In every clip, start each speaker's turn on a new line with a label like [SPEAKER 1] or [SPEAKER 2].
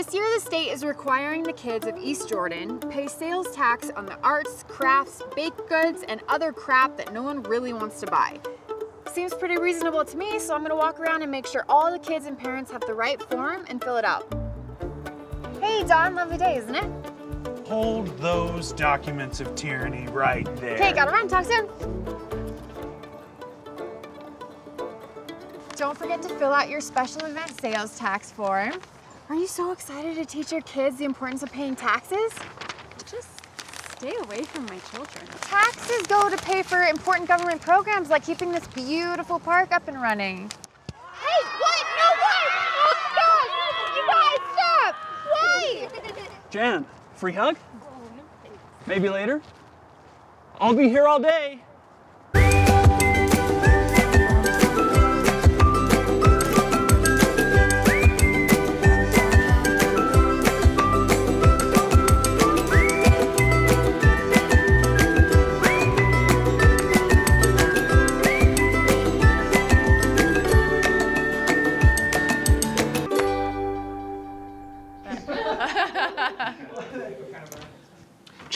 [SPEAKER 1] This year, the state is requiring the kids of East Jordan pay sales tax on the arts, crafts, baked goods, and other crap that no one really wants to buy. Seems pretty reasonable to me, so I'm gonna walk around and make sure all the kids and parents have the right form and fill it out. Hey, Don, lovely day, isn't it?
[SPEAKER 2] Hold those documents of tyranny right there.
[SPEAKER 1] Okay, gotta run, talk soon. Don't forget to fill out your special event sales tax form. Are you so excited to teach your kids the importance of paying taxes?
[SPEAKER 3] Just stay away from my children.
[SPEAKER 1] Taxes go to pay for important government programs like keeping this beautiful park up and running. Hey, what? No, what? Oh, stop! You guys, stop! Why?
[SPEAKER 4] Jan, free hug? Maybe later? I'll be here all day.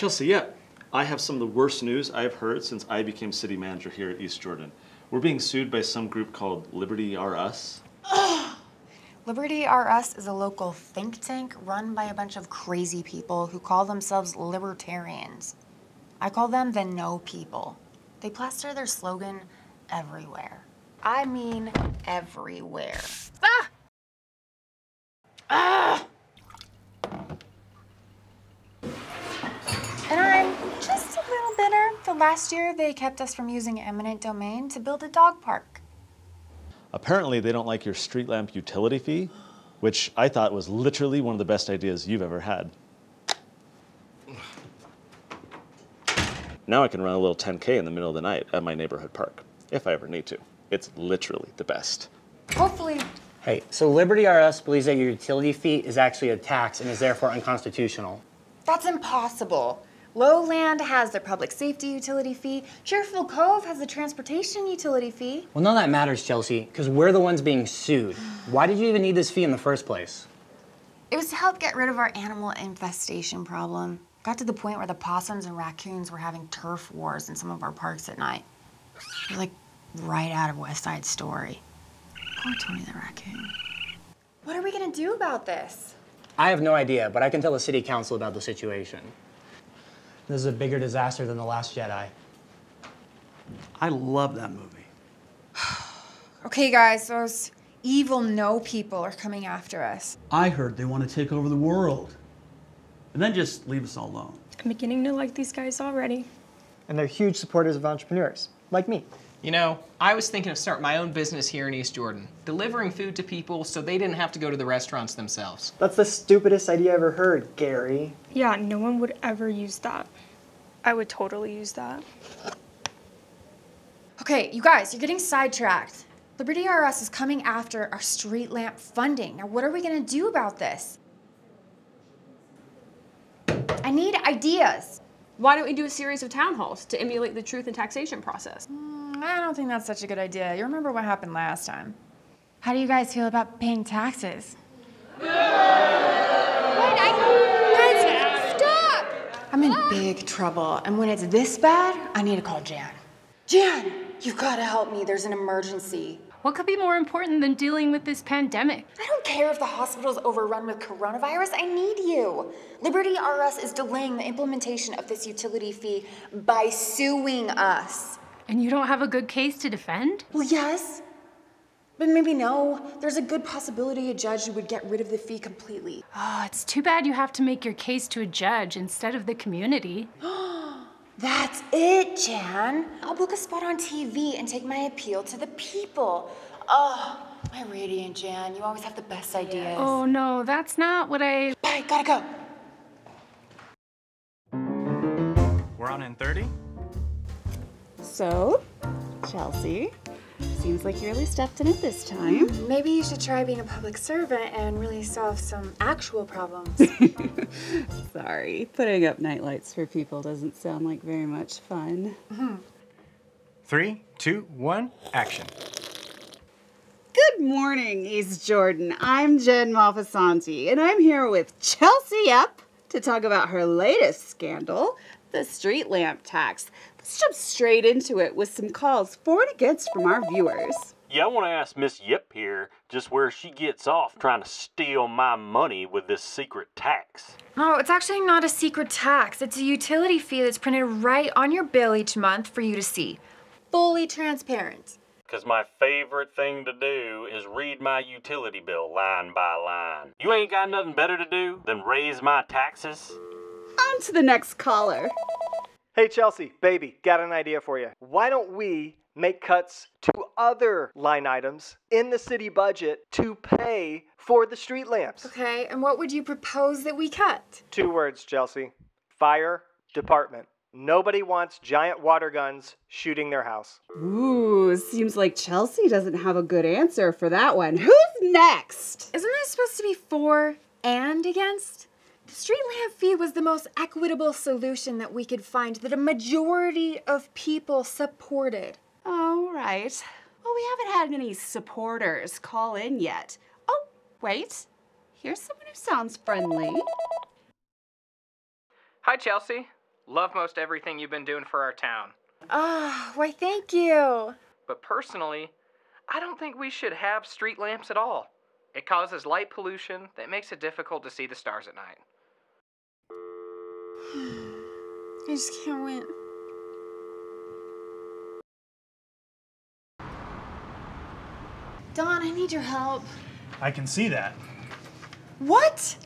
[SPEAKER 5] Chelsea, yeah, I have some of the worst news I've heard since I became city manager here at East Jordan. We're being sued by some group called Liberty R Us.
[SPEAKER 6] Liberty R Us is a local think tank run by a bunch of crazy people who call themselves libertarians. I call them the no people. They plaster their slogan everywhere. I mean, everywhere.
[SPEAKER 1] Ah! Ah!
[SPEAKER 6] And I'm just a little bitter. The last year they kept us from using eminent domain to build a dog park.
[SPEAKER 5] Apparently, they don't like your street lamp utility fee, which I thought was literally one of the best ideas you've ever had. Now I can run a little 10K in the middle of the night at my neighborhood park, if I ever need to. It's literally the best.
[SPEAKER 6] Hopefully,
[SPEAKER 7] Hey, so Liberty R Us believes that your utility fee is actually a tax and is therefore unconstitutional.
[SPEAKER 6] that's impossible. Lowland has their public safety utility fee. Cheerful Cove has the transportation utility fee.
[SPEAKER 7] Well, none of that matters, Chelsea, because we're the ones being sued. Why did you even need this fee in the first place?
[SPEAKER 6] It was to help get rid of our animal infestation problem. Got to the point where the possums and raccoons were having turf wars in some of our parks at night. They're like right out of West Side Story. Poor Tony the raccoon. What are we gonna do about this?
[SPEAKER 7] I have no idea, but I can tell the city council about the situation. This is a bigger disaster than The Last Jedi.
[SPEAKER 4] I love that movie.
[SPEAKER 1] Okay, guys, those evil no people are coming after us.
[SPEAKER 8] I heard they want to take over the world. And then just leave us all alone.
[SPEAKER 3] I'm beginning to like these guys already.
[SPEAKER 9] And they're huge supporters of entrepreneurs, like me.
[SPEAKER 10] You know, I was thinking of starting my own business here in East Jordan, delivering food to people so they didn't have to go to the restaurants themselves.
[SPEAKER 9] That's the stupidest idea I ever heard, Gary.
[SPEAKER 3] Yeah, no one would ever use that. I would totally use that.
[SPEAKER 1] Okay, you guys, you're getting sidetracked. Liberty R Us is coming after our street lamp funding. Now, what are we gonna do about this? I need ideas.
[SPEAKER 3] Why don't we do a series of town halls to emulate the truth and taxation process?
[SPEAKER 1] Mm, I don't think that's such a good idea. You remember what happened last time. How do you guys feel about paying taxes? Wait, I, guys, stop! I'm in big trouble, and when it's this bad, I need to call Jan. Jan, you've got to help me. There's an emergency.
[SPEAKER 3] What could be more important than dealing with this pandemic?
[SPEAKER 6] I don't care if the hospital's overrun with coronavirus. I need you. Liberty R Us is delaying the implementation of this utility fee by suing us.
[SPEAKER 3] And you don't have a good case to defend?
[SPEAKER 6] Well, yes. But maybe no. There's a good possibility a judge would get rid of the fee completely.
[SPEAKER 3] Oh, it's too bad you have to make your case to a judge instead of the community.
[SPEAKER 6] That's it, Jan. I'll book a spot on TV and take my appeal to the people. Oh, my radiant Jan. You always have the best ideas.
[SPEAKER 3] Oh no, that's not what I.
[SPEAKER 6] Bye, gotta go.
[SPEAKER 2] We're on in 30?
[SPEAKER 11] So, Chelsea, seems like you really stepped in it this time.
[SPEAKER 1] Hmm, maybe you should try being a public servant and really solve some actual problems.
[SPEAKER 11] Sorry, putting up nightlights for people doesn't sound like very much fun. Mm-hmm.
[SPEAKER 2] Three, two, one, action.
[SPEAKER 11] Good morning, East Jordan. I'm Jen Malfasanti, and I'm here with Chelsea Yip to talk about her latest scandal, the street lamp tax. Let's jump straight into it with some calls for and against from our viewers.
[SPEAKER 12] Yeah, I want to ask Miss Yip here just where she gets off trying to steal my money with this secret tax.
[SPEAKER 1] No, it's actually not a secret tax. It's a utility fee that's printed right on your bill each month for you to see. Fully transparent.
[SPEAKER 12] Because my favorite thing to do is read my utility bill line by line. You ain't got nothing better to do than raise my taxes?
[SPEAKER 11] On to the next caller.
[SPEAKER 9] Hey, Chelsea, baby, got an idea for you. Why don't we make cuts to other line items in the city budget to pay for the street lamps?
[SPEAKER 1] Okay, and what would you propose that we cut?
[SPEAKER 9] Two words, Chelsea fire department. Nobody wants giant water guns shooting their house.
[SPEAKER 11] Ooh, seems like Chelsea doesn't have a good answer for that one. Who's next?
[SPEAKER 1] Isn't this supposed to be for and against? The street lamp fee was the most equitable solution that we could find that a majority of people supported.
[SPEAKER 11] Oh, right. Well, we haven't had any supporters call in yet. Oh, wait. Here's someone who sounds friendly.
[SPEAKER 10] Hi, Chelsea. Love most everything you've been doing for our town.
[SPEAKER 1] Ah, why thank you.
[SPEAKER 10] But personally, I don't think we should have street lamps at all. It causes light pollution that makes it difficult to see the stars at night.
[SPEAKER 1] I just can't win. Don, I need your help.
[SPEAKER 2] I can see that.
[SPEAKER 1] What?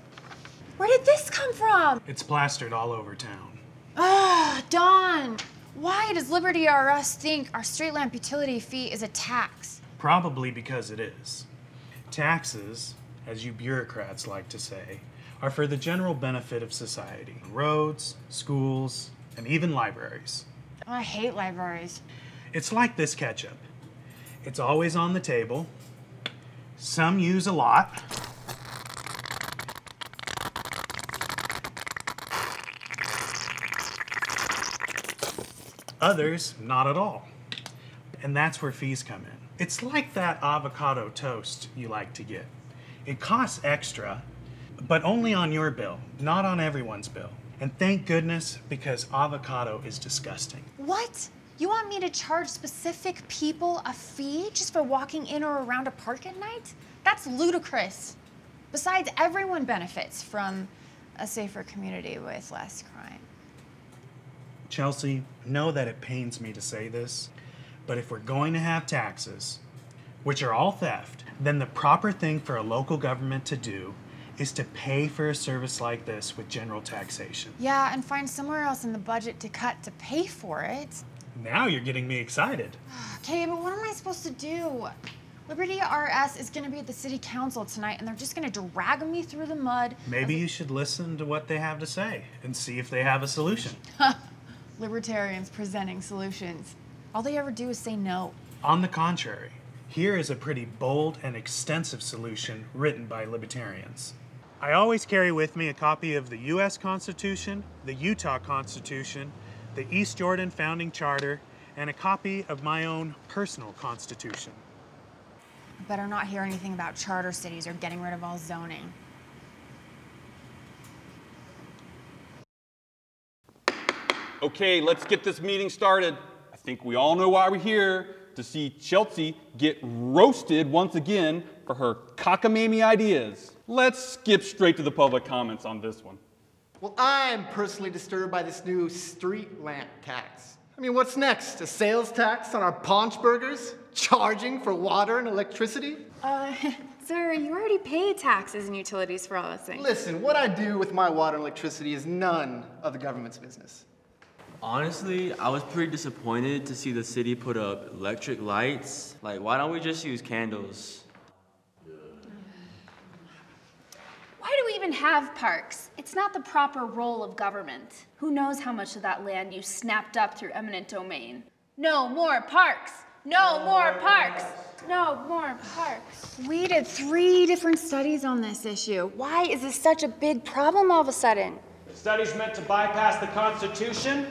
[SPEAKER 1] Where did this come from?
[SPEAKER 2] It's plastered all over town.
[SPEAKER 1] Ah, Don. Why does Liberty R Us think our street lamp utility fee is a tax?
[SPEAKER 2] Probably because it is. Taxes, as you bureaucrats like to say, are for the general benefit of society. Roads, schools, and even libraries.
[SPEAKER 1] Oh, I hate libraries.
[SPEAKER 2] It's like this ketchup. It's always on the table. Some use a lot. Others, not at all. And that's where fees come in. It's like that avocado toast you like to get. It costs extra, but only on your bill, not on everyone's bill. And thank goodness, because avocado is disgusting.
[SPEAKER 1] What? You want me to charge specific people a fee just for walking in or around a park at night? That's ludicrous. Besides, everyone benefits from a safer community with less crime.
[SPEAKER 2] Chelsea, know that it pains me to say this, but if we're going to have taxes, which are all theft, then the proper thing for a local government to do is to pay for a service like this with general taxation.
[SPEAKER 1] Yeah, and find somewhere else in the budget to cut to pay for it.
[SPEAKER 2] Now you're getting me excited.
[SPEAKER 1] Okay, but what am I supposed to do? Liberty R Us is gonna be at the city council tonight and they're just gonna drag me through the mud.
[SPEAKER 2] Maybe you should listen to what they have to say and see if they have a solution.
[SPEAKER 1] Libertarians presenting solutions. All they ever do is say no.
[SPEAKER 2] On the contrary, here is a pretty bold and extensive solution written by libertarians. I always carry with me a copy of the U.S. Constitution, the Utah Constitution, the East Jordan Founding Charter, and a copy of my own personal constitution.
[SPEAKER 1] Better not hear anything about charter cities or getting rid of all zoning.
[SPEAKER 13] Okay, let's get this meeting started. I think we all know why we're here to see Chelsea get roasted once again for her cockamamie ideas. Let's skip straight to the public comments on this one.
[SPEAKER 14] Well, I'm personally disturbed by this new street lamp tax. I mean, what's next? A sales tax on our paunch burgers? Charging for water and electricity?
[SPEAKER 1] Uh, sir, you already pay taxes and utilities for all those things.
[SPEAKER 14] Listen, what I do with my water and electricity is none of the government's business.
[SPEAKER 15] Honestly, I was pretty disappointed to see the city put up electric lights. Like, why don't we just use candles?
[SPEAKER 3] Why do we even have parks? It's not the proper role of government. Who knows how much of that land you snapped up through eminent domain? No more parks! No more parks! No more parks.
[SPEAKER 1] We did three different studies on this issue. Why is this such a big problem all of a sudden?
[SPEAKER 12] The Studies meant to bypass the Constitution?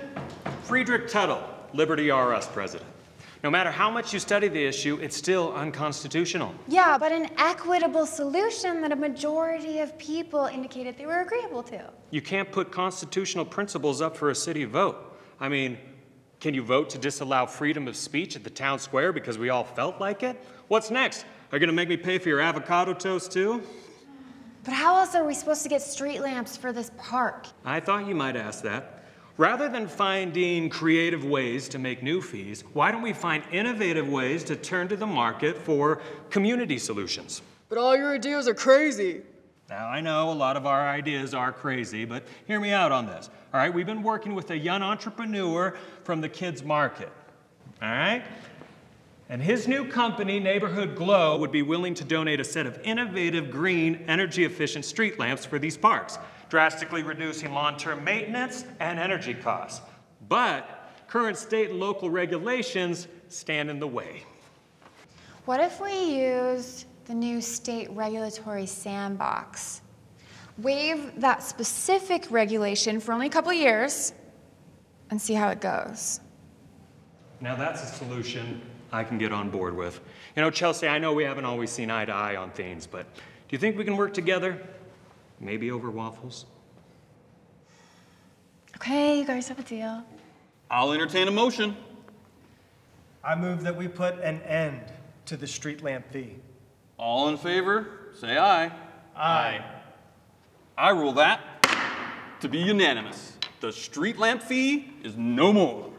[SPEAKER 12] Friedrich Tuttle, Liberty R Us president.
[SPEAKER 10] No matter how much you study the issue, it's still unconstitutional.
[SPEAKER 6] Yeah, but an equitable solution that a majority of people indicated they were agreeable to.
[SPEAKER 10] You can't put constitutional principles up for a city vote. I mean, can you vote to disallow freedom of speech at the town square because we all felt like it? What's next? Are you gonna make me pay for your avocado toast too?
[SPEAKER 6] But how else are we supposed to get street lamps for this park?
[SPEAKER 10] I thought you might ask that. Rather than finding creative ways to make new fees, why don't we find innovative ways to turn to the market for community solutions?
[SPEAKER 16] But all your ideas are crazy.
[SPEAKER 10] Now, I know a lot of our ideas are crazy, but hear me out on this. All right, we've been working with a young entrepreneur from the kids' market. All right? And his new company, Neighborhood Glow, would be willing to donate a set of innovative, green, energy efficient street lamps for these parks, drastically reducing long term maintenance and energy costs. But current state and local regulations stand in the way.
[SPEAKER 6] What if we used the new state regulatory sandbox? Waive that specific regulation for only a couple years and see how it goes.
[SPEAKER 10] Now, that's a solution I can get on board with. You know, Chelsea, I know we haven't always seen eye to eye on things, but do you think we can work together? Maybe over waffles?
[SPEAKER 6] Okay, you guys have a deal.
[SPEAKER 13] I'll entertain a motion.
[SPEAKER 9] I move that we put an end to the street lamp fee.
[SPEAKER 13] All in favor, say aye.
[SPEAKER 9] Aye.
[SPEAKER 13] I rule that to be unanimous. The street lamp fee is no more.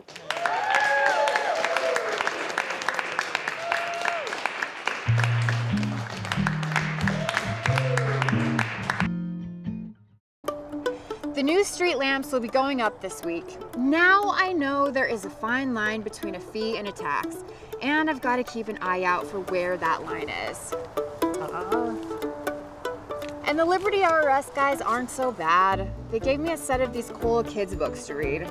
[SPEAKER 1] Street lamps will be going up this week. Now I know there is a fine line between a fee and a tax, and I've got to keep an eye out for where that line is. Uh, and the Liberty R Us guys aren't so bad. They gave me a set of these cool kids books to read.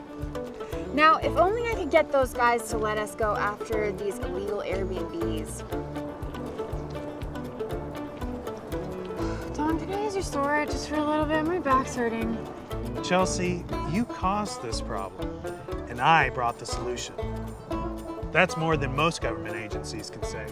[SPEAKER 1] Now, if only I could get those guys to let us go after these illegal Airbnbs. Don, can I use your storage just for a little bit? My back's hurting.
[SPEAKER 2] Chelsea, you caused this problem, and I brought the solution. That's more than most government agencies can say.